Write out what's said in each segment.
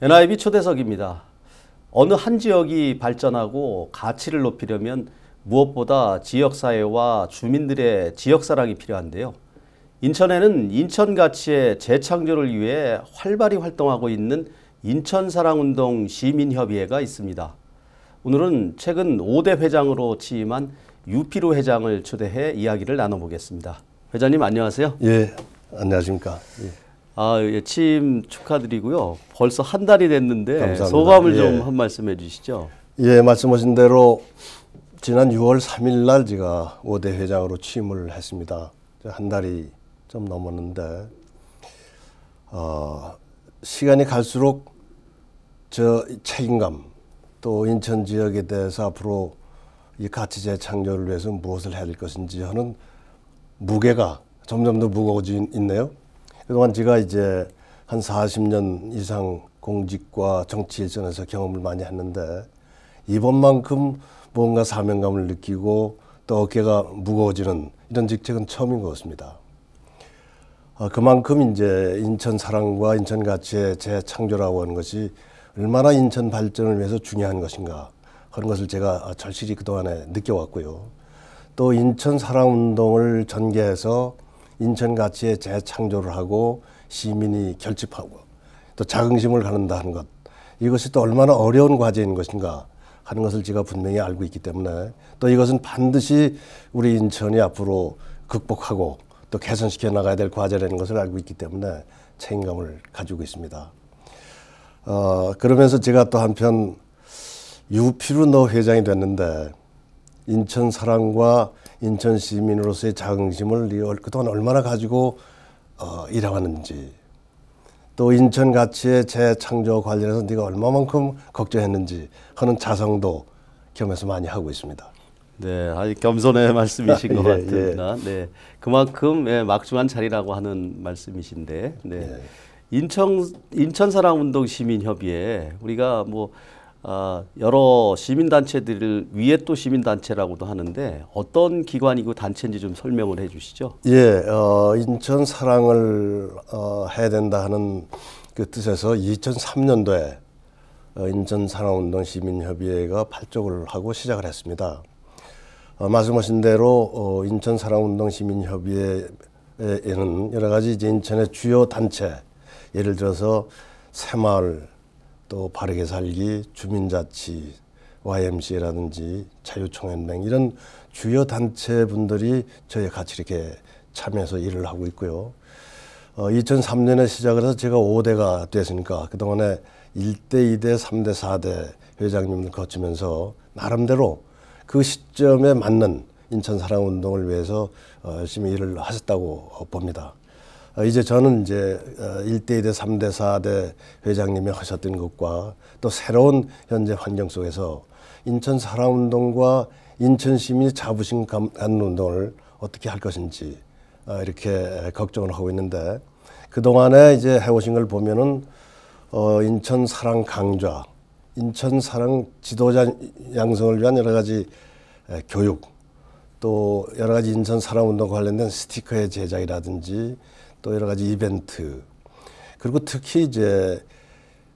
NIB 초대석입니다. 어느 한 지역이 발전하고 가치를 높이려면 무엇보다 지역사회와 주민들의 지역사랑이 필요한데요. 인천에는 인천 가치의 재창조를 위해 활발히 활동하고 있는 인천사랑운동 시민협의회가 있습니다. 오늘은 최근 5대 회장으로 취임한 유피로 회장을 초대해 이야기를 나눠보겠습니다. 회장님 안녕하세요. 예, 안녕하십니까. 예. 아, 예, 취임 축하드리고요. 벌써 한 달이 됐는데 감사합니다. 소감을 좀 예. 한 말씀 해 주시죠. 예, 말씀하신 대로 지난 6월 3일 날 제가 5대 회장으로 취임을 했습니다. 한 달이 좀 넘었는데 어, 시간이 갈수록 저 책임감 또 인천 지역에 대해서 앞으로 이 가치 재창조를 위해서 무엇을 해야 될 것인지 하는 무게가 점점 더 무거워지고 있네요. 그동안 제가 이제 한 40년 이상 공직과 정치 일전에서 경험을 많이 했는데 이번만큼 뭔가 사명감을 느끼고 또 어깨가 무거워지는 이런 직책은 처음인 것 같습니다. 아, 그만큼 이제 인천 사랑과 인천 가치의 재창조라고 하는 것이 얼마나 인천 발전을 위해서 중요한 것인가 하는 것을 제가 절실히 그동안에 느껴왔고요. 또 인천 사랑 운동을 전개해서 인천 가치의 재창조를 하고 시민이 결집하고 또 자긍심을 갖는다는 것 이것이 또 얼마나 어려운 과제인 것인가 하는 것을 제가 분명히 알고 있기 때문에 또 이것은 반드시 우리 인천이 앞으로 극복하고 또 개선시켜 나가야 될 과제라는 것을 알고 있기 때문에 책임감을 가지고 있습니다. 어, 그러면서 제가 또 한편 유피로 너 회장이 됐는데 인천 사랑과 인천 시민으로서의 자긍심을 그동안 얼마나 가지고 어, 일해왔는지 또 인천 가치의 재창조 관련해서 네가 얼마만큼 걱정했는지 하는 자성도 겸해서 많이 하고 있습니다. 네, 아주 겸손의 말씀이신 것 예, 같습니다. 네, 그만큼 예, 막중한 자리라고 하는 말씀이신데, 네, 예. 인천 인천 사랑 운동 시민 협의회 우리가 뭐 아, 여러 시민단체들을 위에 또 시민단체라고도 하는데 어떤 기관이고 단체인지 좀 설명을 해 주시죠. 예, 어, 인천 사랑을 어, 해야 된다 하는 그 뜻에서 2003년도에 어, 인천 사랑운동 시민협의회가 발족을 하고 시작을 했습니다. 어, 말씀하신 대로 어, 인천 사랑운동 시민협의회에는 여러 가지 인천의 주요 단체, 예를 들어서 새마을, 또 바르게 살기, 주민자치, YMCA라든지 자유총연맹 이런 주요 단체 분들이 저희 같이 이렇게 참여해서 일을 하고 있고요. 어, 2003년에 시작을 해서 제가 5대가 됐으니까 그동안에 1대, 2대, 3대, 4대 회장님을 거치면서 나름대로 그 시점에 맞는 인천 사랑 운동을 위해서 어, 열심히 일을 하셨다고 어, 봅니다. 어, 이제 저는 이제 어, 1대, 2대, 3대, 4대 회장님이 하셨던 것과 또 새로운 현재 환경 속에서 인천 사랑 운동과 인천 시민이 자부심 감- 갖는 운동을 어떻게 할 것인지 어, 이렇게 걱정을 하고 있는데 그 동안에 이제 해오신 걸 보면은 어, 인천 사랑 강좌, 인천 사랑 지도자 양성을 위한 여러 가지 에, 교육, 또 여러 가지 인천 사랑 운동 관련된 스티커의 제작이라든지 또 여러 가지 이벤트 그리고 특히 이제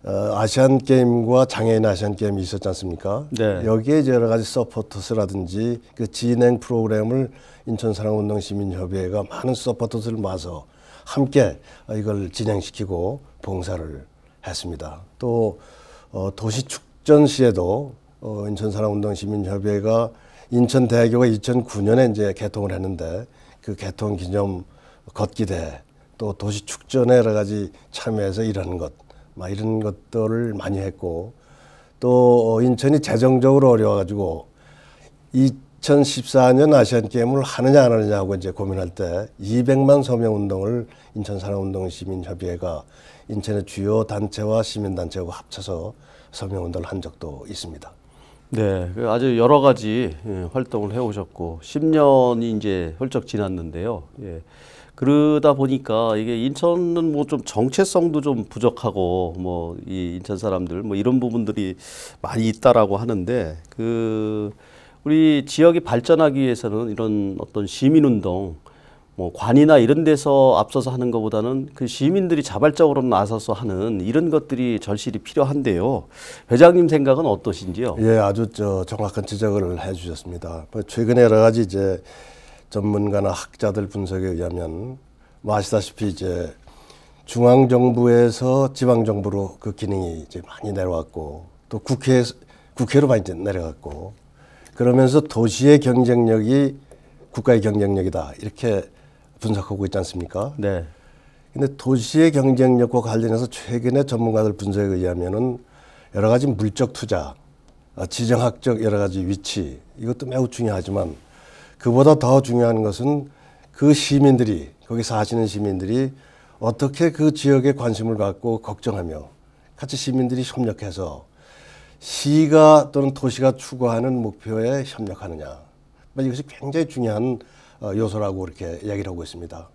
어, 아시안 게임과 장애인 아시안 게임이 있었지 않습니까? 네. 여기에 이제 여러 가지 서포터스라든지 그 진행 프로그램을 인천사랑운동시민협의회가 많은 서포터스를 모아서 함께 이걸 진행시키고 봉사를 했습니다. 또 어, 도시 축전 시에도 어, 인천사랑운동시민협의회가 인천대교가 2009년에 이제 개통을 했는데 그 개통 기념 걷기 대 또 도시 축전에 여러 가지 참여해서 일하는 것, 막 이런 것들을 많이 했고 또 인천이 재정적으로 어려워가지고 2014년 아시안 게임을 하느냐 안 하느냐 하고 이제 고민할 때 200만 서명 운동을 인천 사랑운동 시민협의회가 인천의 주요 단체와 시민단체하고 합쳐서 서명 운동을 한 적도 있습니다. 네, 그 아주 여러 가지 예, 활동을 해오셨고 10년이 이제 훌쩍 지났는데요. 예. 그러다 보니까 이게 인천은 뭐 좀 정체성도 좀 부족하고 뭐 이 인천 사람들 뭐 이런 부분들이 많이 있다라고 하는데 그 우리 지역이 발전하기 위해서는 이런 어떤 시민운동 뭐 관이나 이런 데서 앞서서 하는 것보다는 그 시민들이 자발적으로 나서서 하는 이런 것들이 절실히 필요한데요. 회장님 생각은 어떠신지요? 예, 아주 저 정확한 지적을 해주셨습니다. 뭐 최근에 여러 가지 이제 전문가나 학자들 분석에 의하면 뭐 아시다시피 이제 중앙 정부에서 지방 정부로 그 기능이 이제 많이 내려왔고 또 국회 국회로 많이 내려갔고 그러면서 도시의 경쟁력이 국가의 경쟁력이다 이렇게 분석하고 있지 않습니까? 네. 근데 도시의 경쟁력과 관련해서 최근에 전문가들 분석에 의하면은 여러 가지 물적 투자, 아, 지정학적 여러 가지 위치 이것도 매우 중요하지만 그보다 더 중요한 것은 그 시민들이 거기 사시는 시민들이 어떻게 그 지역에 관심을 갖고 걱정하며 같이 시민들이 협력해서 시가 또는 도시가 추구하는 목표에 협력하느냐. 뭐 이것이 굉장히 중요한 어, 요소라고 이렇게 이야기를 하고 있습니다.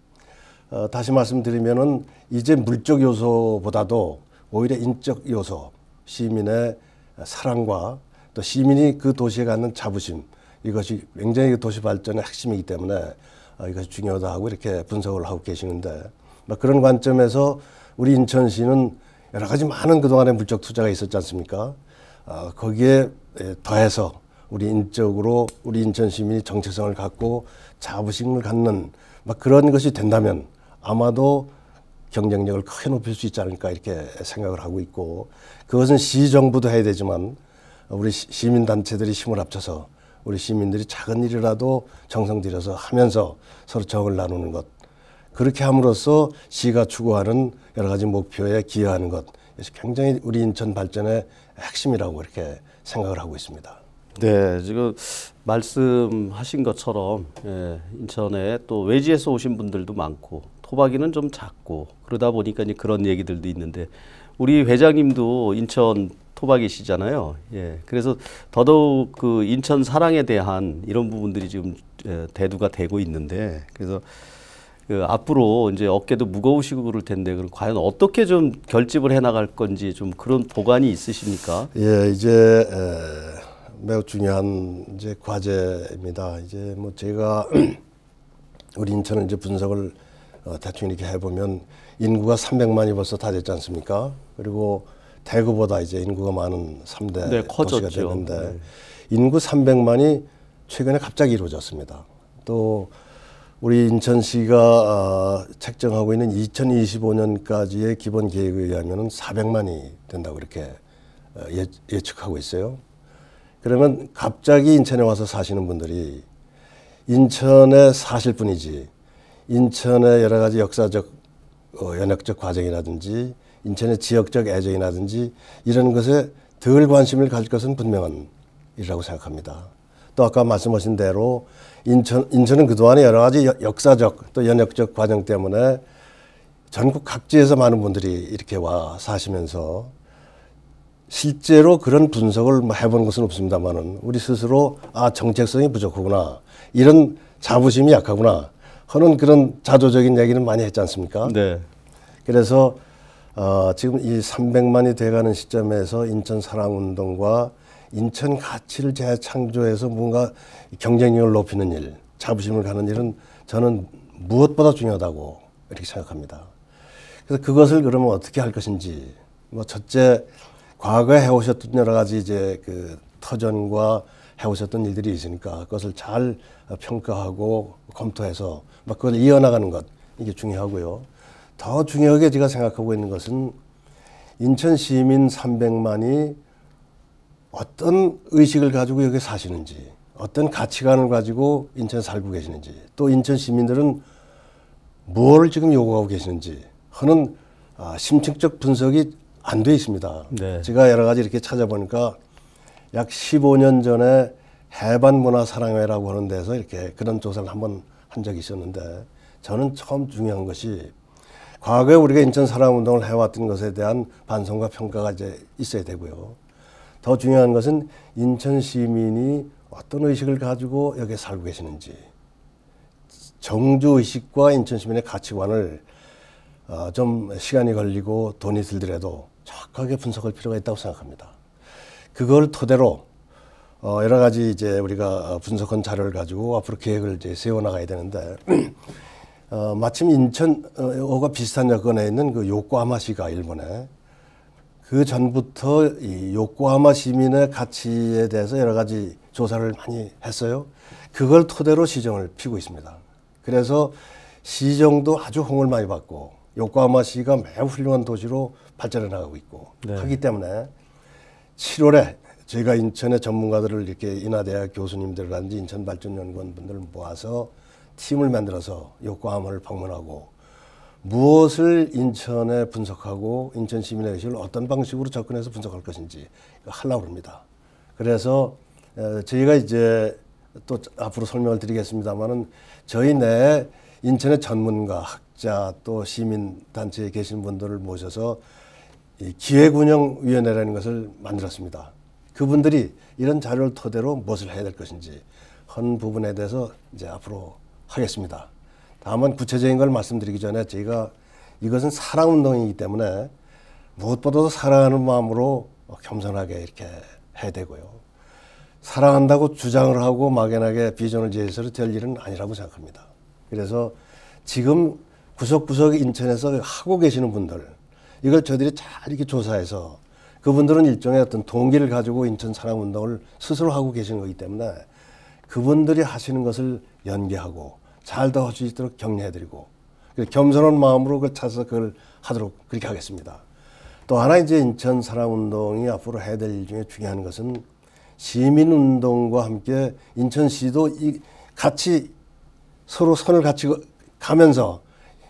어, 다시 말씀드리면은 이제 물적 요소보다도 오히려 인적 요소, 시민의 사랑과 또 시민이 그 도시에 갖는 자부심 이것이 굉장히 그 도시 발전의 핵심이기 때문에 어, 이것이 중요하다 하고 이렇게 분석을 하고 계시는데 뭐 그런 관점에서 우리 인천시는 여러 가지 많은 그동안의 물적 투자가 있었지 않습니까? 어, 거기에 에, 더해서 우리 인적으로 우리 인천 시민이 정체성을 갖고 자부심을 갖는 막 그런 것이 된다면 아마도 경쟁력을 크게 높일 수 있지 않을까 이렇게 생각을 하고 있고 그것은 시 정부도 해야 되지만 우리 시- 시민 단체들이 힘을 합쳐서 우리 시민들이 작은 일이라도 정성 들여서 하면서 서로 정을 나누는 것 그렇게 함으로써 시가 추구하는 여러 가지 목표에 기여하는 것 이것이 굉장히 우리 인천 발전의 핵심이라고 이렇게 생각을 하고 있습니다. 네, 지금 말씀하신 것처럼 예, 인천에 또 외지에서 오신 분들도 많고 토박이는 좀 작고 그러다 보니까 이제 그런 얘기들도 있는데 우리 회장님도 인천 토박이시잖아요. 예, 그래서 더더욱 그 인천 사랑에 대한 이런 부분들이 지금 예, 대두가 되고 있는데 그래서 그 앞으로 이제 어깨도 무거우시고 그럴 텐데 그럼 과연 어떻게 좀 결집을 해 나갈 건지 좀 그런 보관이 있으십니까? 예, 이제 에, 매우 중요한 이제 과제입니다. 이제 뭐 제가 우리 인천은 이제 분석을 어, 대충 이렇게 해보면 인구가 300만이 벌써 다 됐지 않습니까? 그리고 대구보다 이제 인구가 많은 3대 네, 도시가. 되는데 네. 인구 300만이 최근에 갑자기 이루어졌습니다. 또 우리 인천시가 어, 책정하고 있는 2025년까지의 기본 계획에 의하면은 400만이 된다고 이렇게 어, 예, 예측하고 있어요. 그러면 갑자기 인천에 와서 사시는 분들이 인천에 사실 뿐이지 인천의 여러 가지 역사적 어, 연역적 과정이라든지 인천의 지역적 애정이라든지 이런 것에 덜 관심을 가질 것은 분명한 일이라고 생각합니다. 또 아까 말씀하신 대로 인천, 인천은 그동안에 여러 가지 여- 역사적 또 연역적 과정 때문에 전국 각지에서 많은 분들이 이렇게 와 사시면서 실제로 그런 분석을 뭐 해본 것은 없습니다만은 우리 스스로 아 정책성이 부족하구나 이런 자부심이 약하구나 하는 그런 자조적인 얘기는 많이 했지 않습니까? 네. 그래서 어, 지금 이 300만이 돼가는 시점에서 인천 사랑운동과 인천 가치를 재창조해서 뭔가 경쟁력을 높이는 일, 자부심을 가는 일은 저는 무엇보다 중요하다고 이렇게 생각합니다. 그래서 그것을 그러면 어떻게 할 것인지, 뭐 첫째 과거에 해오셨던 여러 가지 이제 그 터전과 해오셨던 일들이 있으니까 그것을 잘 평가하고 검토해서 막 그걸 이어나가는 것 이게 중요하고요. 더 중요하게 제가 생각하고 있는 것은 인천 시민 300만이 어떤 의식을 가지고 여기 사시는지, 어떤 가치관을 가지고 인천에 살고 계시는지, 또 인천 시민들은 무엇을 지금 요구하고 계시는지 하는 아, 심층적 분석이 안 돼 있습니다. 네. 제가 여러 가지 이렇게 찾아보니까 약 15년 전에 해반문화사랑회라고 하는 데서 이렇게 그런 조사를 한번 한 적이 있었는데 저는 처음 중요한 것이 과거에 우리가 인천 사랑운동을 해왔던 것에 대한 반성과 평가가 이제 있어야 되고요. 더 중요한 것은 인천 시민이 어떤 의식을 가지고 여기에 살고 계시는지 정주 의식과 인천 시민의 가치관을 어, 좀 시간이 걸리고 돈이 들더라도 정확하게 분석할 필요가 있다고 생각합니다. 그걸 토대로 어, 여러 가지 이제 우리가 어, 분석한 자료를 가지고 앞으로 계획을 이제 세워 나가야 되는데 어, 마침 인천어가 비슷한 여건에 있는 그 요코하마시가 일본에 그 전부터 이 요코하마 시민의 가치에 대해서 여러 가지 조사를 많이 했어요. 그걸 토대로 시정을 피고 있습니다. 그래서 시정도 아주 홍을 많이 받고 요코하마 시가 매우 훌륭한 도시로 발전해 나가고 있고 네. 하기 때문에 7월에 저희가 인천의 전문가들을 이렇게 인하대학 교수님들이라든지 인천발전연구원 분들을 모아서 팀을 만들어서 요코하마를 방문하고 무엇을 인천에 분석하고 인천 시민의 의식을 어떤 방식으로 접근해서 분석할 것인지 하려고 합니다. 그래서 어, 저희가 이제 또 앞으로 설명을 드리겠습니다만은 저희 내 인천의 전문가, 학자 또 시민 단체에 계신 분들을 모셔서 이 기획운영위원회라는 것을 만들었습니다. 그분들이 이런 자료를 토대로 무엇을 해야 될 것인지 한 부분에 대해서 이제 앞으로 하겠습니다. 다만 구체적인 걸 말씀드리기 전에 저희가 이것은 사랑 운동이기 때문에 무엇보다도 사랑하는 마음으로 겸손하게 이렇게 해야 되고요. 사랑한다고 주장을 하고 막연하게 비전을 제시해서 될 일은 아니라고 생각합니다. 그래서 지금 구석구석 인천에서 하고 계시는 분들 이걸 저희들이 잘 이렇게 조사해서 그분들은 일종의 어떤 동기를 가지고 인천 사랑 운동을 스스로 하고 계시는 거기 때문에 그분들이 하시는 것을 연계하고 잘 더 할 수 있도록 격려해드리고 겸손한 마음으로 그걸 찾아서 그걸 하도록 그렇게 하겠습니다. 또 하나 이제 인천 사랑운동이 앞으로 해야 될 일 중에 중요한 것은 시민운동과 함께 인천시도 이 같이 서로 선을 같이 가면서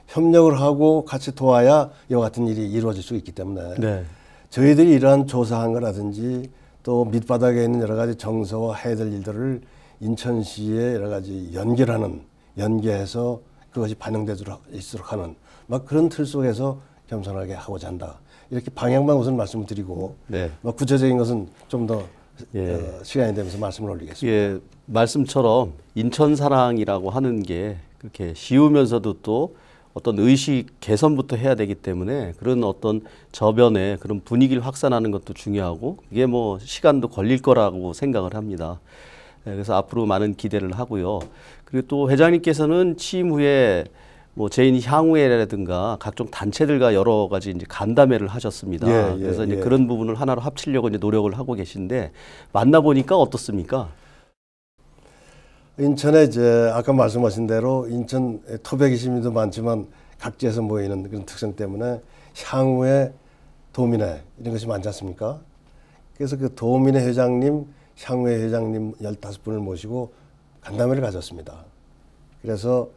협력을 하고 같이 도와야 이와 같은 일이 이루어질 수 있기 때문에 네. 저희들이 이러한 조사한 거라든지 또 밑바닥에 있는 여러 가지 정서와 해야 될 일들을 인천시에 여러 가지 연결하는 연계해서 그것이 반영되도록 있도록 하는 막 그런 틀 속에서 겸손하게 하고자 한다. 이렇게 방향만 우선 말씀을 드리고 네. 뭐 구체적인 것은 좀더 예. 어, 시간이 되면서 말씀을 올리겠습니다. 예, 말씀처럼 인천 사랑이라고 하는 게 그렇게 쉬우면서도 또 어떤 의식 개선부터 해야 되기 때문에 그런 어떤 저변에 그런 분위기를 확산하는 것도 중요하고 이게 뭐 시간도 걸릴 거라고 생각을 합니다. 예, 그래서 앞으로 많은 기대를 하고요. 그리고 또 회장님께서는 취임 후에 뭐 재인 향우회라든가 각종 단체들과 여러 가지 이제 간담회를 하셨습니다. 예, 예, 그래서 이제 예. 그런 부분을 하나로 합치려고 이제 노력을 하고 계신데 만나 보니까 어떻습니까? 인천에 이제 아까 말씀하신 대로 인천 토백이 시민도 많지만 각지에서 모이는 그런 특성 때문에 향후에 도민회 이런 것이 많지 않습니까? 그래서 그 도민회 회장님, 향후회 회장님 15분을 모시고 간담회를 가졌습니다. 그래서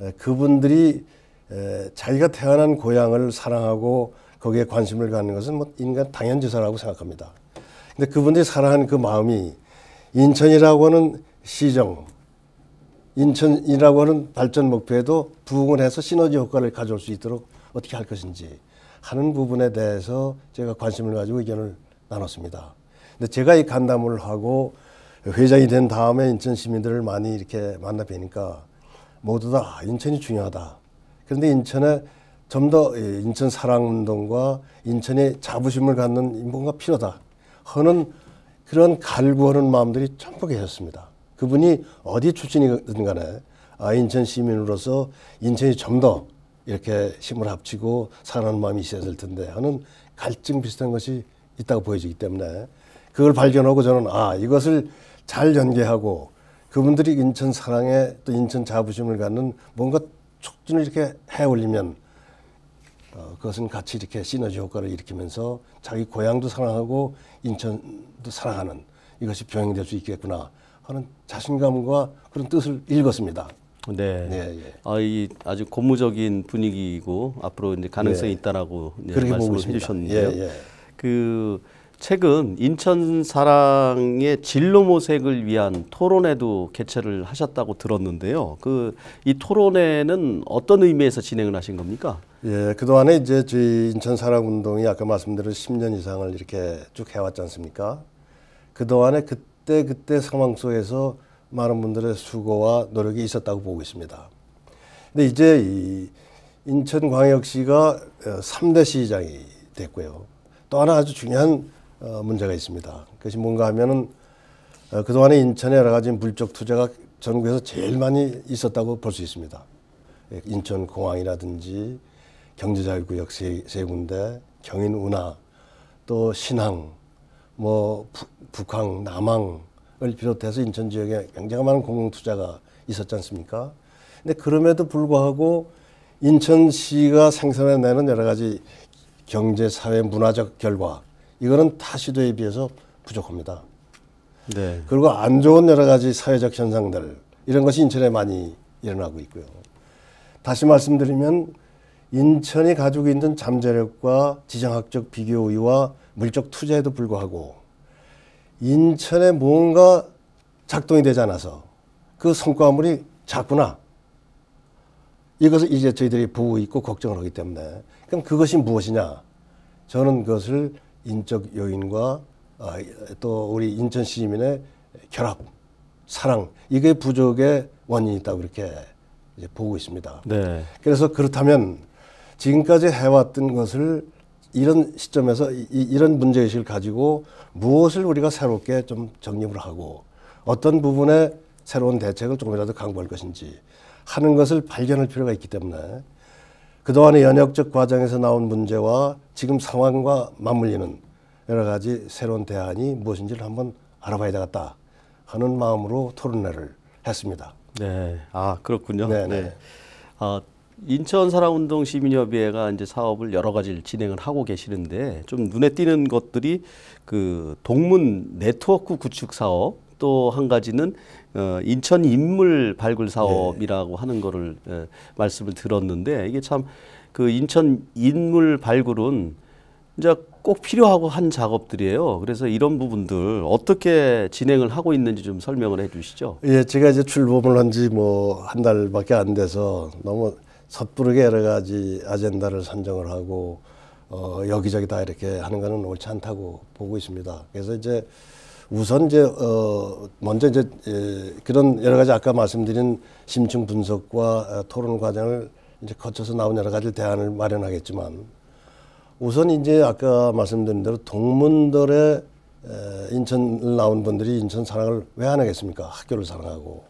에, 그분들이 에, 자기가 태어난 고향을 사랑하고 거기에 관심을 갖는 것은 뭐 인간 당연지사라고 생각합니다. 근데 그분들이 사랑하는 그 마음이 인천이라고 하는 시정, 인천이라고 하는 발전 목표에도 부응을 해서 시너지 효과를 가져올 수 있도록 어떻게 할 것인지 하는 부분에 대해서 제가 관심을 가지고 의견을 나눴습니다. 근데 제가 이 간담회를 하고 회장이 된 다음에 인천 시민들을 많이 이렇게 만나 뵈니까 모두 다 아, 인천이 중요하다. 그런데 인천에 좀 더 인천 사랑운동과 인천의 자부심을 갖는 뭔가 필요하다. 하는 그런 갈구하는 마음들이 전부 계셨습니다. 그분이 어디 출신이든 간에 아, 인천 시민으로서 인천이 좀 더 이렇게 힘을 합치고 사랑하는 마음이 있어야 될 텐데 하는 갈증 비슷한 것이 있다고 보여지기 때문에 그걸 발견하고 저는 아, 이것을 잘 연계하고 그분들이 인천 사랑에 또 인천 자부심을 갖는 뭔가 촉진을 이렇게 해 올리면 어, 그것은 같이 이렇게 시너지 효과를 일으키면서 자기 고향도 사랑하고 인천도 사랑하는 이것이 병행될 수 있겠구나 하는 자신감과 그런 뜻을 읽었습니다. 네. 네, 예. 아, 이 아주 고무적인 분위기이고 앞으로 이제 가능성이 네. 있다라고 말씀을. 해주셨는데요. 예, 예. 그 최근 인천 사랑의 진로 모색을 위한 토론회도 개최를 하셨다고 들었는데요. 그 이 토론회는 어떤 의미에서 진행을 하신 겁니까? 예, 그동안에 이제 저희 인천 사랑 운동이 아까 말씀드린 10년 이상을 이렇게 쭉 해왔지 않습니까? 그동안에 그때 그때 상황 속에서 많은 분들의 수고와 노력이 있었다고 보고 있습니다. 근데 이제 이 인천광역시가 3대 시장이 됐고요. 또 하나 아주 중요한 어, 문제가 있습니다. 그것이 뭔가 하면은 어, 그동안에 인천에 여러 가지 물적 투자가 전국에서 제일 많이 있었다고 볼 수 있습니다. 인천 공항이라든지 경제자유구역 세, 세 군데, 경인 운하, 또 신항, 뭐 부- 북항, 남항을 비롯해서 인천 지역에 굉장히 많은 공공 투자가 있었지 않습니까? 근데 그럼에도 불구하고 인천시가 생산해내는 여러 가지 경제, 사회, 문화적 결과 이거는 타 시도에 비해서 부족합니다. 네. 그리고 안 좋은 여러 가지 사회적 현상들 이런 것이 인천에 많이 일어나고 있고요. 다시 말씀드리면 인천이 가지고 있는 잠재력과 지정학적 비교 우위와 물적 투자에도 불구하고 인천에 뭔가 작동이 되지 않아서 그 성과물이 작구나. 이것을 이제 저희들이 보고 있고 걱정을 하기 때문에 그럼 그것이 무엇이냐? 저는 그것을 인적 요인과 아, 또 우리 인천 시민의 결합, 사랑 이게 부족의 원인이 있다고 이제 보고 있습니다. 네. 그래서 그렇다면 지금까지 해왔던 것을 이런 시점에서 이, 이- 이런 문제 의식을 가지고 무엇을 우리가 새롭게 좀 정립을 하고 어떤 부분에 새로운 대책을 조금이라도 강구할 것인지 하는 것을 발견할 필요가 있기 때문에 그동안의 연역적 과정에서 나온 문제와 지금 상황과 맞물리는 여러 가지 새로운 대안이 무엇인지를 한번 알아봐야 되겠다 하는 마음으로 토론회를 했습니다. 네. 아, 그렇군요. 네, 네. 네. 아, 인천 사랑운동 시민협의회가 이제 사업을 여러 가지를 진행을 하고 계시는데 좀 눈에 띄는 것들이 그 동문 네트워크 구축 사업 또 한 가지는 어, 인천 인물 발굴 사업이라고 하는 거를 에, 말씀을 들었는데 이게 참 그 인천 인물 발굴은 이제 꼭 필요하고 한 작업들이에요. 그래서 이런 부분들 어떻게 진행을 하고 있는지 좀 설명을 해 주시죠. 예, 제가 이제 출범을 한 지 뭐 한 달밖에 안 돼서 너무 섣부르게 여러 가지 아젠다를 선정을 하고 어, 여기저기 다 이렇게 하는 거는 옳지 않다고 보고 있습니다. 그래서 이제 우선 이제 어 먼저 이제 예, 그런 여러 가지 아까 말씀드린 심층 분석과 어, 토론 과정을 이제 거쳐서 나온 여러 가지 대안을 마련하겠지만 우선 이제 아까 말씀드린 대로 동문들의 에, 인천을 나온 분들이 인천 사랑을 왜 안 하겠습니까? 학교를 사랑하고.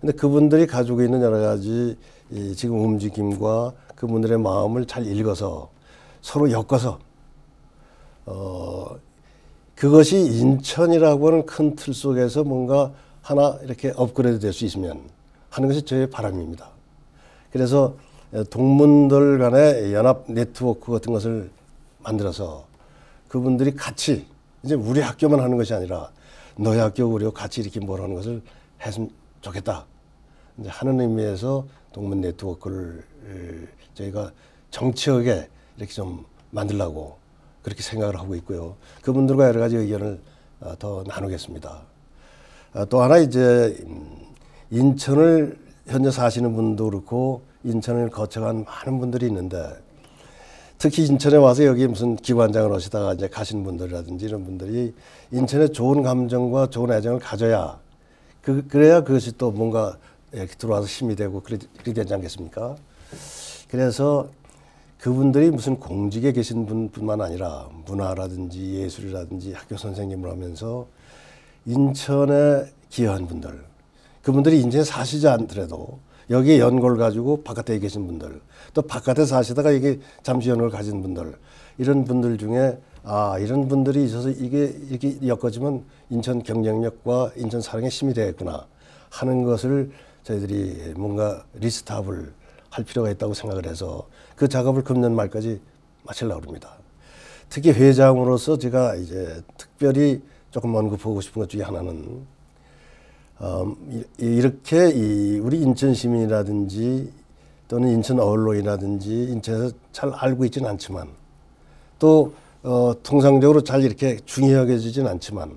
근데 그분들이 가지고 있는 여러 가지 이 지금 움직임과 그분들의 마음을 잘 읽어서 서로 엮어서 어 그것이 인천이라고 하는 큰 틀 속에서 뭔가 하나 이렇게 업그레이드 될 수 있으면 하는 것이 저의 바람입니다. 그래서 동문들 간의 연합 네트워크 같은 것을 만들어서 그분들이 같이 이제 우리 학교만 하는 것이 아니라 너희 학교 우리 같이 이렇게 뭘 하는 것을 했으면 좋겠다. 이제 하는 의미에서 동문 네트워크를 에, 저희가 정치하게 이렇게 좀 만들라고 그렇게 생각을 하고 있고요. 그분들과 여러 가지 의견을 어, 더 나누겠습니다. 아, 또 하나 이제 음, 인천을 현재 사시는 분도 그렇고 인천을 거쳐간 많은 분들이 있는데 특히 인천에 와서 여기 무슨 기관장을 하시다가 이제 가신 분들이라든지 이런 분들이 인천에 좋은 감정과 좋은 애정을 가져야 그, 그래야 그것이 또 뭔가 이렇게 들어와서 힘이 되고 그래, 그래 되지 않겠습니까? 그래서 그분들이 무슨 공직에 계신 분뿐만 아니라 문화라든지 예술이라든지 학교 선생님을 하면서 인천에 기여한 분들, 그분들이 인천에 사시지 않더라도 여기에 연골 가지고 바깥에 계신 분들, 또 바깥에 사시다가 이게 잠시 연골 가진 분들, 이런 분들 중에 아 이런 분들이 있어서 이게 이렇게 엮어지면 인천 경쟁력과 인천 사랑에 힘이 되겠구나 하는 것을 저희들이 뭔가 리스트업을 할 필요가 있다고 생각을 해서 그 작업을 금년 말까지 마치려고 합니다. 특히 회장으로서 제가 이제 특별히 조금 언급하고 싶은 것 중에 하나는 어, 이- 이렇게 이 우리 인천 시민이라든지 또는 인천 언론이라든지 인천에서 잘 알고 있지는 않지만 또 어, 통상적으로 잘 이렇게 중요하게 지진 않지만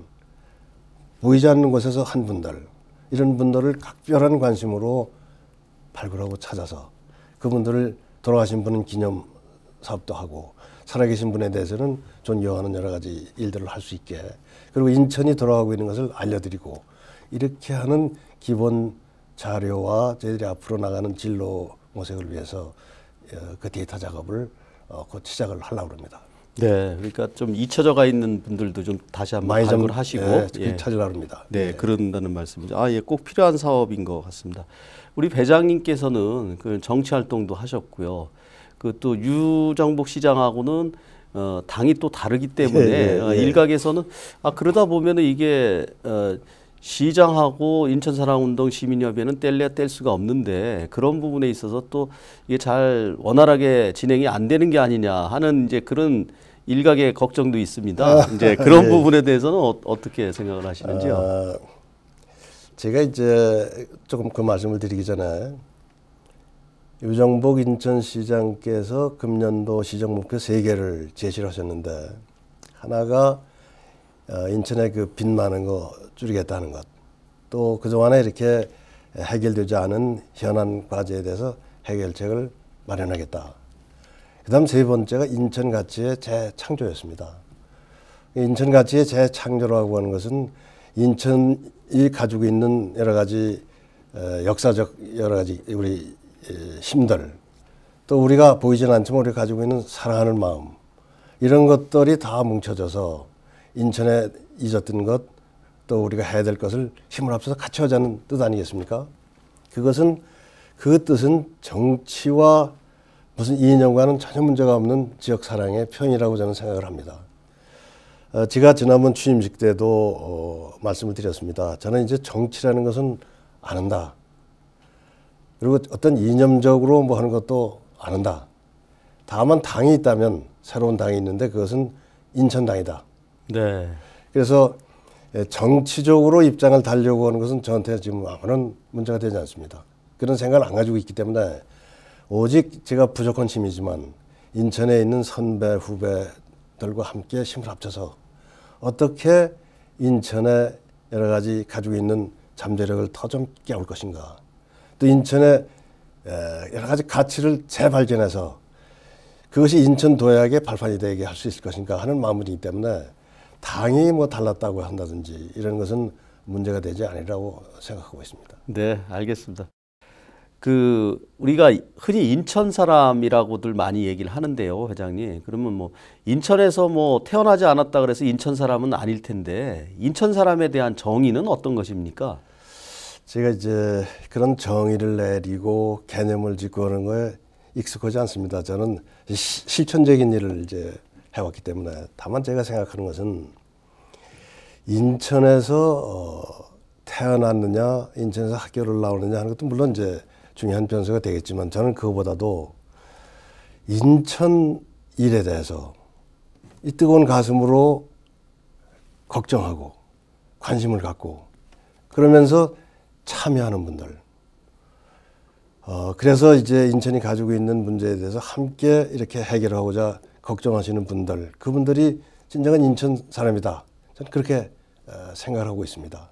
보이지 않는 곳에서 한 분들 이런 분들을 각별한 관심으로 발굴하고 찾아서 그분들을 돌아가신 분은 기념 사업도 하고 살아계신 분에 대해서는 존경하는 여러 가지 일들을 할 수 있게 그리고 인천이 돌아가고 있는 것을 알려드리고 이렇게 하는 기본 자료와 저희들이 앞으로 나가는 진로 모색을 위해서 어, 그 데이터 작업을 어, 곧 시작을 하려고 합니다. 네, 그러니까 좀 잊혀져가 있는 분들도 좀 다시 한번 많이 좀 발굴 하시고 예, 예. 찾으려 합니다. 네, 그런다는 말씀이죠. 아, 예, 꼭 필요한 사업인 것 같습니다. 우리 회장님께서는 그 정치 활동도 하셨고요. 그 또 유정복 시장하고는 어, 당이 또 다르기 때문에 예, 예, 어, 예. 일각에서는 아 그러다 보면은 이게 어, 시장하고 인천사랑운동 시민협의회는 뗄래야 뗄 수가 없는데 그런 부분에 있어서 또 이게 잘 원활하게 진행이 안 되는 게 아니냐 하는 이제 그런 일각의 걱정도 있습니다. 이제 그런 예. 부분에 대해서는 어, 어떻게 생각을 하시는지요? 아, 제가 이제 조금 그 말씀을 드리기 전에 유정복 인천시장께서 금년도 시정 목표 세 개를 제시를 하셨는데 하나가 어, 인천의 그 빚 많은 거 줄이겠다는 것, 또 그동안에 이렇게 해결되지 않은 현안 과제에 대해서 해결책을 마련하겠다. 그다음 세 번째가 인천 가치의 재창조였습니다. 인천 가치의 재창조라고 하는 것은 인천이 가지고 있는 여러 가지 에, 역사적 여러 가지 우리 에, 힘들 또 우리가 보이지는 않지만 우리가 가지고 있는 사랑하는 마음 이런 것들이 다 뭉쳐져서 인천에 잊었던 것 또 우리가 해야 될 것을 힘을 합쳐서 같이 하자는 뜻 아니겠습니까? 그것은 그 뜻은 정치와 무슨 이념과는 전혀 문제가 없는 지역 사랑의 표현이라고 저는 생각을 합니다. 어, 제가 지난번 취임식 때도 어, 말씀을 드렸습니다. 저는 이제 정치라는 것은 안 한다. 그리고 어떤 이념적으로 뭐 하는 것도 안 한다. 다만 당이 있다면 새로운 당이 있는데 그것은 인천당이다. 네. 그래서 예, 정치적으로 입장을 달려고 하는 것은 저한테 지금 아무런 문제가 되지 않습니다. 그런 생각을 안 가지고 있기 때문에 오직 제가 부족한 힘이지만 인천에 있는 선배 후배들과 함께 힘을 합쳐서 어떻게 인천에 여러 가지 가지고 있는 잠재력을 더 좀 깨울 것인가 또 인천의 에, 여러 가지 가치를 재발견해서 그것이 인천 도약의 발판이 되게 할 수 있을 것인가 하는 마음이기 때문에 당이 뭐 달랐다고 한다든지 이런 것은 문제가 되지 않으리라고 생각하고 있습니다. 네, 알겠습니다. 그 우리가 흔히 인천 사람이라고들 많이 얘기를 하는데요, 회장님. 그러면 뭐 인천에서 뭐 태어나지 않았다 그래서 인천 사람은 아닐 텐데 인천 사람에 대한 정의는 어떤 것입니까? 제가 이제 그런 정의를 내리고 개념을 짓고 하는 거에 익숙하지 않습니다. 저는 시- 실천적인 일을 이제 해왔기 때문에 다만 제가 생각하는 것은 인천에서 어, 태어났느냐, 인천에서 학교를 나오느냐 하는 것도 물론 이제 중요한 변수가 되겠지만 저는 그거보다도 인천 일에 대해서 이 뜨거운 가슴으로 걱정하고 관심을 갖고 그러면서 참여하는 분들. 어, 그래서 이제 인천이 가지고 있는 문제에 대해서 함께 이렇게 해결하고자 걱정하시는 분들, 그분들이 진정한 인천 사람이다. 저는 그렇게 어, 생각을 하고 있습니다.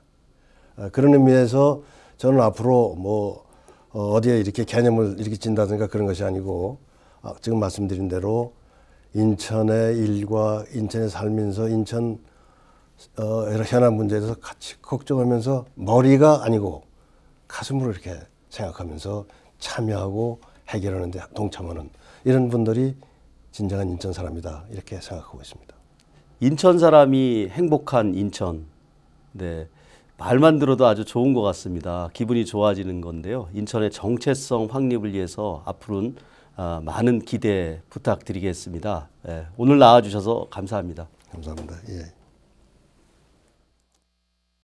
어, 그런 의미에서 저는 앞으로 뭐 어, 어디에 이렇게 개념을 이렇게 진다든가 그런 것이 아니고 아, 지금 말씀드린 대로 인천의 일과 인천에 살면서 인천 어, 현안 문제에 대해서 같이 걱정하면서 머리가 아니고 가슴으로 이렇게 생각하면서 참여하고 해결하는 데 동참하는 이런 분들이 진정한 인천 사람이다 이렇게 생각하고 있습니다. 인천 사람이 행복한 인천. 네. 말만 들어도 아주 좋은 것 같습니다. 기분이 좋아지는 건데요. 인천의 정체성 확립을 위해서 앞으로는 아, 많은 기대 부탁드리겠습니다. 예, 오늘 나와주셔서 감사합니다. 감사합니다. 예.